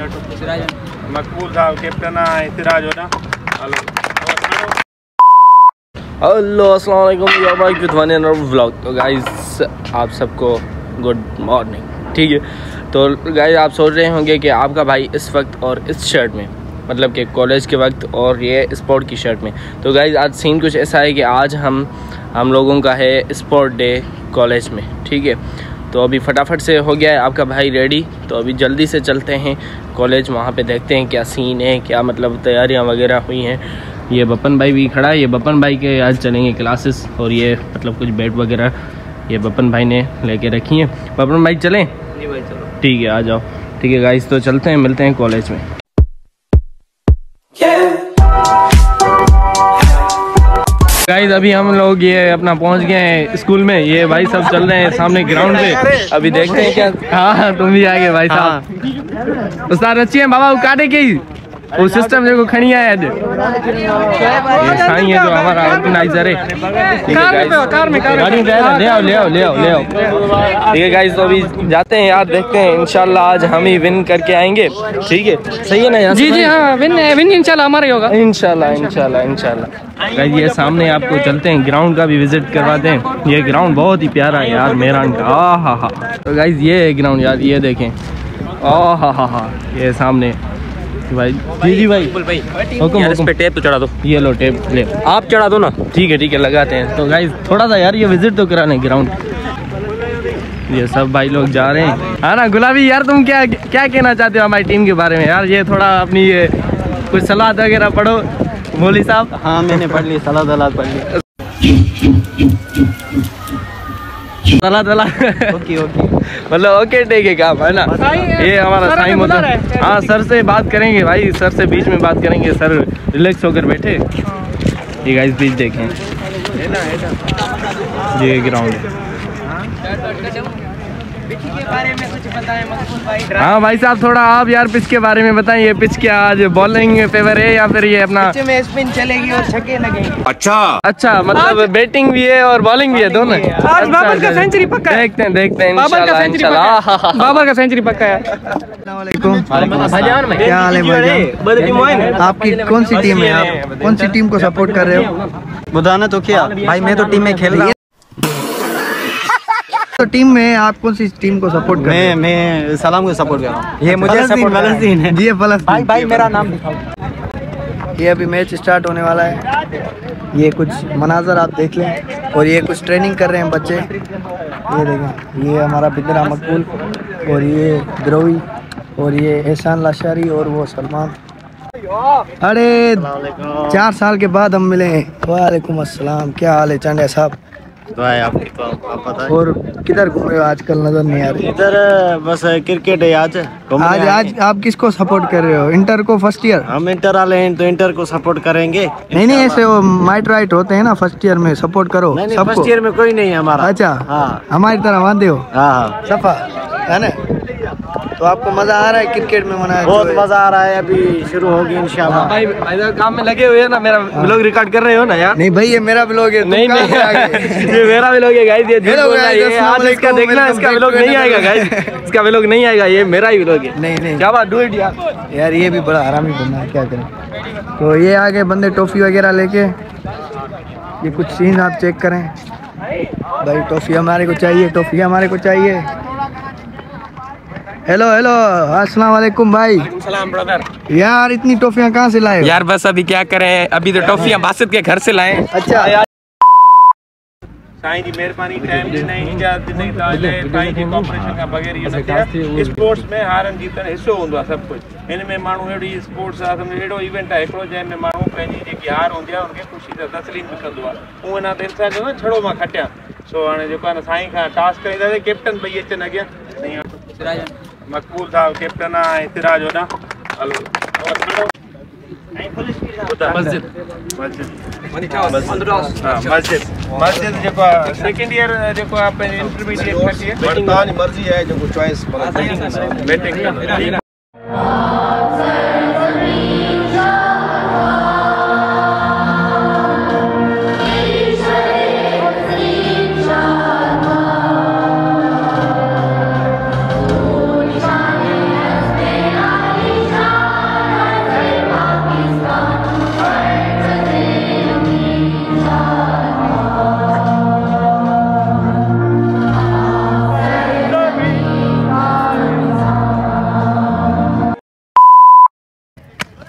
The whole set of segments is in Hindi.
मकबूल साहब कैप्टन आहे सिराज होना। हलो। हेलो अस्सलाम वालेकुम your bike with one and vlog तो गाइस आप सबको गुड मॉर्निंग ठीक है? तो गाइस आप सोच रहे होंगे कि आपका भाई इस वक्त और इस शर्ट में मतलब कि कॉलेज के वक्त और ये स्पोर्ट की शर्ट में। तो गाइस आज सीन कुछ ऐसा है कि आज हम हम लोगों का है स्पोर्ट डे कॉलेज में। ठीक है? तो अभी फटाफट से हो गया है आपका भाई रेडी। तो अभी जल्दी से चलते हैं कॉलेज वहाँ पे देखते हैं क्या सीन है क्या मतलब तैयारियाँ वगैरह हुई हैं। ये बपन भाई भी खड़ा है ये बपन भाई के आज चलेंगे क्लासेस और ये मतलब कुछ बेड वगैरह ये बपन भाई ने लेके रखी हैं। बपन भाई चलें? ठीक है आ जाओ। ठीक है गाइस तो चलते हैं मिलते हैं कॉलेज में। गाइस अभी हम लोग ये अपना पहुँच गए हैं स्कूल में। ये भाई सब चल रहे हैं सामने ग्राउंड पे। अभी देखते हैं क्या। हाँ हाँ तुम भी आ गए भाई साहब। उस्ताद अच्छी है बाबा वो काटे के ही। वो सिस्टम जो खड़ी है आज। ये साईं है जो हमारा ऑर्गेनाइजर है। ठीक है गाइस कार में गाड़ी में ले आओ ले आओ ले आओ ले आओ। ठीक है गाइस तो अभी जाते हैं यार देखते हैं इंशाल्लाह आज हम ही विन करके आएँगे। ठीक है? सही है ना यार? जी जी हाँ विन विन इंशाल्लाह हमारा ही होगा। इंशाल्लाह इंशाल्लाह इंशाल्लाह। गाइस ये सामने आपको चलते हैं ग्राउंड का भी विज़िट करवाते हैं ये ग्राउंड बहुत ही प्यारा है यार मेरान का। आ हा हा तो गाइस ये है ग्राउंड यार ये देखें। आ हा हा हा ये सामने। भाई जी जी भाई। हुकुम यार इस पे टेप तो चढ़ा दो। ये लो टेप ले। आप चढ़ा दो ना। ठीक है ठीक है लगाते हैं। तो गाइस थोड़ा सा यार ये विज़िट तो कराने ग्राउंड ये सब भाई लोग जा रहे हैं। हाँ ना गुलाबी यार तुम क्या क्या कहना चाहते हो हमारी टीम के बारे में? यार ये थोड़ा अपनी ये कुछ सलाह वगैरह पढ़ो मोली साहब। हाँ मैंने पढ़ ली सलाद वलाद पढ़ ली। सलाह चला ओके ओके। मतलब ओके टेक है काम है ना? ये हमारा साई मतलब हाँ। सर से बात करेंगे भाई सर से बीच में बात करेंगे। सर रिलैक्स होकर बैठे। ये गाइस बीच देखें। ये ग्राउंड है। हाँ भाई साहब थोड़ा आप यार पिच के बारे में बताएँ ये पिच क्या आज बॉलिंग फेवर है या फिर ये अपना पिच में स्पिन चलेगी और छक्के लगेंगे। अच्छा। अच्छा मतलब बैटिंग भी है और बॉलिंग भी है दोनों। आज बाबर का सेंचुरी पक्का है। देखते हैं देखते हैं बाबर का सेंचुरी पक्का है। बाबर का सेंचुरी पक्का है। क्या हाल है आपकी कौन सी टीम है आप? कौन सी टीम को सपोर्ट कर रहे हो? बताना तो क्या। भाई मैं तो टीम में खेल रहा हूँ। तो टीम में आप कौन सी टीम को सपोर्ट कर मैं मैं सलाम को सपोर्ट कर रहा हूँ। ये मुझे सपोर्ट फलस्तीन है। जी ये फलस्तीन भाई भाई मेरा नाम दिखाओ। ये अभी मैच स्टार्ट होने वाला है। ये कुछ मनाजर आप देख लें। और ये कुछ ट्रेनिंग कर रहे हैं बच्चे। ये देखें ये हमारा बिदरा मकबूल और ये द्रोवी और ये एहसान लाशारी और वो सलमान। अरे चार साल के बाद हम मिले हैं। वालेकुम अस्सलाम। क्या हाल है चांडिया साहब? तो आए आपकी तो आप पता है। और किधर घूम रहे हो आजकल नज़र नहीं आ रही? इधर बस क्रिकेट है आज। आज आज आप किसको सपोर्ट कर रहे हो? इंटर को फ़र्स्ट ईयर हम इंटर वाले हैं तो इंटर को सपोर्ट करेंगे। नहीं नहीं ऐसे वो माइट राइट होते हैं ना फ़र्स्ट ईयर में सपोर्ट करो फ़र्स्ट ईयर में कोई नहीं है हमारा। अच्छा हाँ। हमारी तरह बांधे हो। हाँ हाँ। सफ़ा है ना? तो आपको मज़ा आ रहा है क्रिकेट में मना बहुत मज़ा आ रहा है अभी शुरू होगी इंशाल्लाह। भाई भाई काम में लगे हुए हैं ना मेरा ब्लॉग रिकॉर्ड कर रहे हो ना यार? नहीं भाई ये मेरा ब्लॉग है नहीं नहीं? ये मेरा ब्लॉग है गाइस ये है। आज इसका देखना इसका ब्लॉग नहीं आएगा गाइस इसका ब्लॉग नहीं आएगा ये मेरा ही ब्लॉग है। नहीं नहीं। क्या बात डू इट यार। यार ये भी बड़ा हरामी बंदा है क्या करें? तो ये आगे बंदे टॉफी वगैरह लेके ये कुछ सीन आप चेक करें। भाई टॉफी हमारे को चाहिए टॉफी हमारे को चाहिए। हेलो हेलो अस्सलाम वालेकुम भाई सलाम ब्रदर यार इतनी टॉफियाँ कहाँ से लाए यार बस अभी क्या करें अभी तो टॉफियाँ बासित के घर से लाए अच्छा साईं जी महिरबानी टाइम ॾिनई इजाज़त ॾिनई तव्हां लाइ काई बि कॉपरेशन बग़ैर इहो न स्पोर्ट्स में हारनि जीतनि हिसो हूंदो आहे सभु कुझु हिन में माण्हू अहिड़ी स्पोर्ट्स आहे सम्झो अहिड़ो इवेंट आहे हिकिड़ो जंहिंमें माण्हू पंहिंजी जेकी हार हूंदी आहे हुनखे ख़ुशी सां तस्लीम बि कंदो आहे उहो न त इंसान चवंदो आहे छड़ो माँ खटियाँ सो हाणे जेको आहे न साईं खां टास्क करे कैप्टन ॿई अचनि अॻियाँ साईं मकबूल साहब कैप्टन इतराज होना। मस्जिद। मस्जिद। हा, मस्जिद। मस्जिद जेको आहे सेकेंड ईयर जेको आहे पंहिंजे इंटरमीडिएट मर्ज़ी आहे जेको चॉइस बैटिंग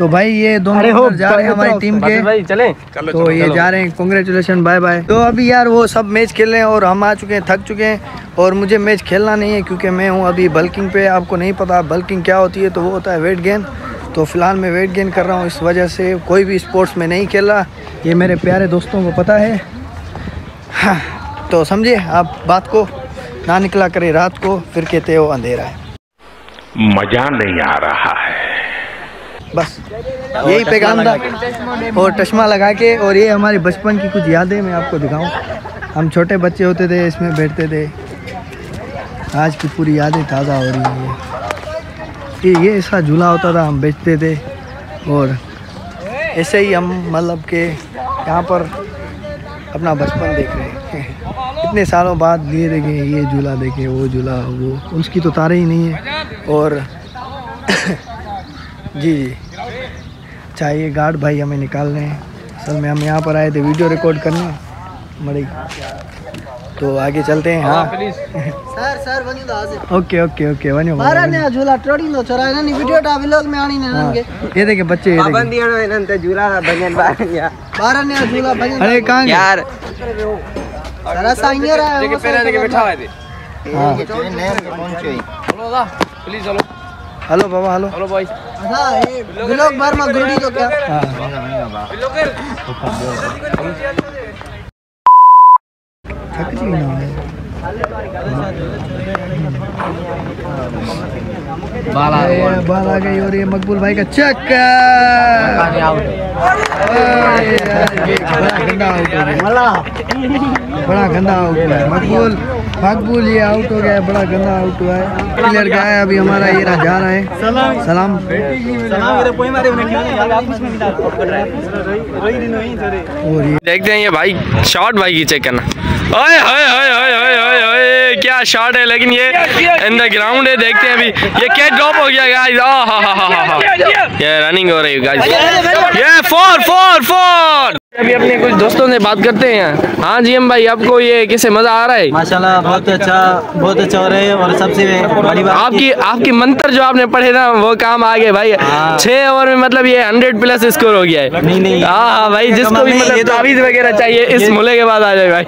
तो भाई ये दोनों जा रहे हैं हमारी टीम के। भाई चलें? तो ये जा रहे हैं कॉन्ग्रेचुलेशन बाय बाय तो अभी यार वो सब मैच खेल रहे हैं और हम आ चुके हैं थक चुके हैं और मुझे मैच खेलना नहीं है क्योंकि मैं हूँ अभी बल्किंग पे आपको नहीं पता बल्किंग क्या होती है तो वो होता है वेट गेन तो फ़िलहाल मैं वेट गेन कर रहा हूँ इस वजह से कोई भी स्पोर्ट्स में नहीं खेल रहा। ये मेरे प्यारे दोस्तों को पता है। हाँ, तो समझे आप बात को ना निकला करे रात को फिर कहते हो अंधेरा है। मज़ा नहीं आ रहा है। बस। यही पैगाम था। और चश्मा लगा के, और ये हमारे बचपन की कुछ यादें मैं आपको दिखाऊँ। हम छोटे बच्चे होते थे, इसमें बैठते थे। आज की पूरी यादें ताज़ा हो रही हैं। ये ये ऐसा झूला होता था, हम बेचते थे। और ऐसे ही हम मतलब के यहाँ पर अपना बचपन देख रहे हैं। इतने सालों बाद ये देखें, ये झूला देखें, वो झूला, वो, उसकी तो तारे ही नहीं है। और जी जी। चाहिए गार्ड भाई हमें निकाल रहे हैं। असल में हम यहाँ पर आए थे वीडियो रिकॉर्ड करने। मड़ी तो आगे चलते हैं हाँ। सर सर वञो त हजुर ओके ओके ओके वञो मारा ने झूला ट्रोडी टोड़ींदो छोरा हिननि वीडियो टा व्लॉग में आनी ने हाँ। हिननि ये देखे बच्चे ये पाबंदी हणो हिननि ते झूला भञन बारनि जा बारनि जा झूला भञन अरे कहाँ यार। सारा साइनर है देखे पहले देखे बैठा है दे हाँ। नए पहुचो ई हलो दा प्लीज़ चलो। हेलो बाबा हेलो हेलो भाई ब्लॉग बार में गुड़ी तो क्या थक जी ना बाल आ गई बाल गई और ये मकबूल भाई का चक्कर बड़ा गंदा आउट बड़ा गंदा आउट मकबूल मकबूल ये आउट हो गया है बड़ा गंदा आउट हुआ है प्लेयर गया है अभी हमारा ये रहा जा रहा है सलाम ये देखते हैं ये भाई शॉट भाई की चेक करना ओए होए होए होए होए होए होए क्या शॉट है लेकिन ये इन द ग्राउंड है देखते हैं अभी ये कैच ड्रॉप हो गया गाइस आ हा हा हा हा ये रनिंग हो रही है गाइस ये फोर फोर फोर अभी अपने कुछ दोस्तों से बात करते हैं हाँ जी हम भाई आपको ये किसे मज़ा आ रहा है? माशाल्लाह बहुत अच्छा बहुत अच्छा हो रहे हैं और सबसे बड़ी बात आपकी आपकी मंत्र जो आपने पढ़े ना वो काम आ गए भाई। छह ओवर में मतलब ये हंड्रेड प्लस स्कोर हो गया है। नहीं, नहीं। हाँ हाँ भाई जिसको भी मतलब तो- तावीज वगैरह चाहिए इस मुले के बाद आ जाए भाई।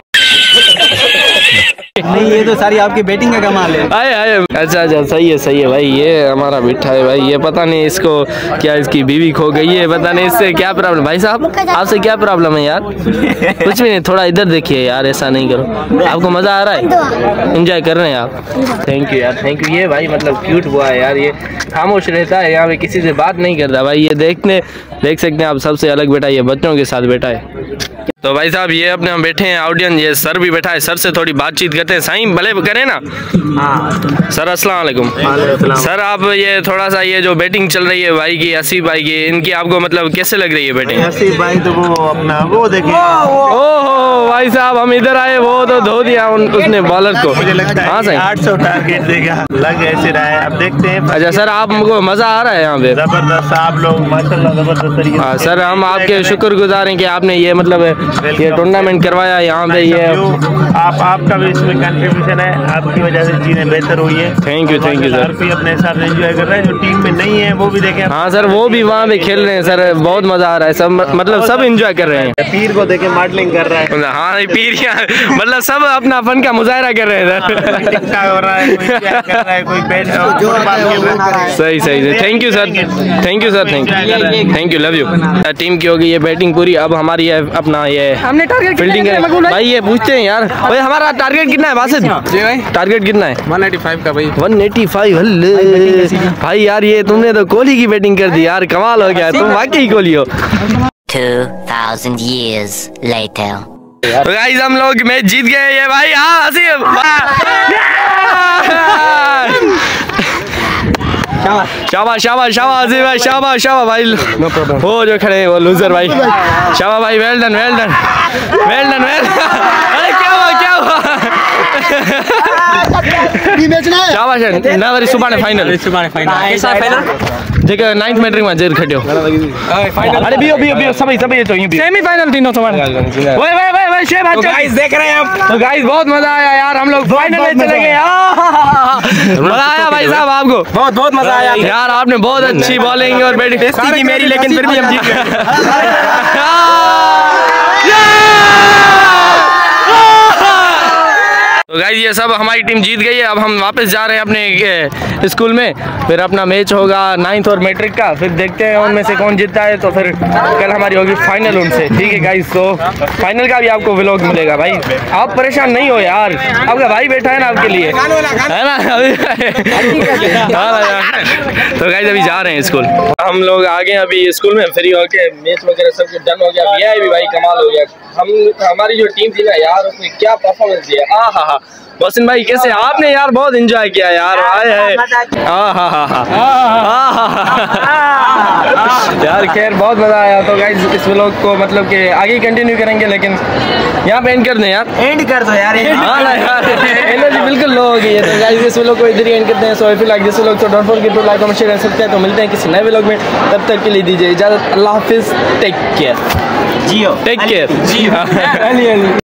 नहीं ये तो सारी आपकी बैटिंग का कमाल है। आए आए। अच्छा अच्छा सही है सही है भाई ये हमारा मिठा है भाई ये पता नहीं इसको क्या इसकी बीवी खो गई है पता नहीं इससे क्या प्रॉब्लम भाई साहब आपसे क्या प्रॉब्लम है यार? कुछ भी नहीं थोड़ा इधर देखिए यार ऐसा नहीं करो। आपको मज़ा आ रहा है? इंजॉय कर रहे हैं आप। थैंक यू यार थैंक यू ये भाई मतलब क्यूट हुआ है यार ये खामोश रहता है यहाँ पे किसी से बात नहीं करता। भाई ये देखने देख सकते हैं आप सबसे अलग बेटा है ये बच्चों के साथ बेटा है। तो भाई साहब ये अपने हम बैठे हैं ऑडियंस ये सर भी बैठा है सर से थोड़ी बातचीत करते हैं। साईं भले करें ना। सर अस्सलाम वालेकुम। सर आप ये थोड़ा सा ये जो बैटिंग चल रही है भाई की हसी भाई की इनकी आपको मतलब कैसे लग रही है बैटिंग भाई तो वो अपना वो ओहो भाई साहब हम इधर आए वो तो धो दिया उसने बॉलर को। हाँ सही आठ सौ टारगेट देगा। लग ऐसे रहा है। अब देखते हैं अच्छा सर आपको मज़ा आ रहा है यहाँ पे? ज़बरदस्त आप लोग ज़बरदस्त तरीके हाँ सर हम आपके शुक्र गुजार हैं कि आपने ये मतलब ये टूर्नामेंट करवाया यहाँ पे ये आप आपका भी इसमें कंट्रीब्यूशन है आपकी वजह से चीज़ें बेहतर हुई है। Thank you thank you sir कोई अपने हिसाब से एंजॉय कर रहा है जो टीम में नहीं है वो भी देखें हाँ सर वो भी वहाँ पे खेल रहे हैं सर बहुत मज़ा आ रहा है सब मतलब सब इंजॉय कर रहे हैं। पीर को देखे मॉडलिंग कर रहा है। हाँ ये पीरिया मतलब सब अपना फन का मुजाहरा कर रहे हैं सर हो रहा है कोई क्या कर रहा है है सही सही सही। Thank you sir thank you sir thank you thank you love you team की होगी ये बैटिंग पूरी अब हमारी है ये हमने टारगेट फील्डिंग है भाई? ये पूछते हैं यार। भाई हमारा टारगेट कितना है बासित जी भाई। टारगेट कितना है? 185 का भाई। 185 हल्ले भाई यार ये तुमने तो कोहली की बैटिंग कर दी यार कमाल हो गया। तुम वाकई कोहली हो। 2,000 years later. तो गाइस हम लोग मैच जीत गए ये भाई। हाँ हँसी। शाबाश शाबा शाबा अजीब भाई शाबा शाबा भाई। नो प्रॉब्लम वो जो खड़े हैं वो लूजर भाई। शाबा भाई well done well done well done well अरे क्या हुआ क्या हुआ? शाबाश ना वरी सुबह फाइनल सुबह फाइनल कैसा फाइनल जेके नाइन्थ मैट्रिक में जेर खटियो अरे बियो बियो बियो सभी सभी ये तो ये बियो सेमीफाइनल तीनों तुम्हारे ओए ओए ओए ओए शेर तो गाइस देख रहे हैं हम तो गाइस बहुत मज़ा आया यार हम लोग फाइनल में चले गए मज़ा आया भाई साहब आपको बहुत बहुत मज़ा आया यार आपने बहुत अच्छी बॉलिंग और बैटिंग की मेरी लेकिन फिर भी हम जीत गए तो गाइस ये सब हमारी टीम जीत गई है। अब हम वापस जा रहे हैं अपने स्कूल में। फिर अपना मैच होगा नाइन्थ और मैट्रिक का। फिर देखते हैं उनमें से कौन जीतता है। तो फिर कल हमारी होगी फाइनल उनसे। ठीक है गाइस तो फाइनल का भी आपको व्लॉग मिलेगा भाई। आप परेशान नहीं हो यार। आपका भाई बैठा है ना आपके लिए। है ना? अभी। तो गाइस अभी जा रहे हैं स्कूल हम लोग आ गए अभी स्कूल में। फ्री होके मैच वगैरह सब कुछ डन हो गया। भी भाई कमाल हो गया। हम हमारी जो टीम थी ना यार, उसने क्या परफॉर्मेंस दिया। आ हा हा मोहसिन भाई कैसे आपने यार बहुत एंजॉय किया यार। आए है हा हा हा। हा हा यार खैर बहुत मज़ा आया तो गाइस इस व्लॉग को मतलब कि आगे कंटिन्यू करेंगे लेकिन यहाँ पे एंड कर दें यार। एंड कर दो यार हाँ ना यार एनर्जी बिल्कुल लो हो गई है। तो गाइस इस व्लॉग को इधर ही एंड करते हैं। So if like this vlog तो don't forget to like comment share and subscribe तो मिलते हैं किसी नए व्लॉग में। तब तक के लिए दीजिए इजाज़त। अल्लाह हाफिज। टेक केयर जियो टेक केयर जी हाँ।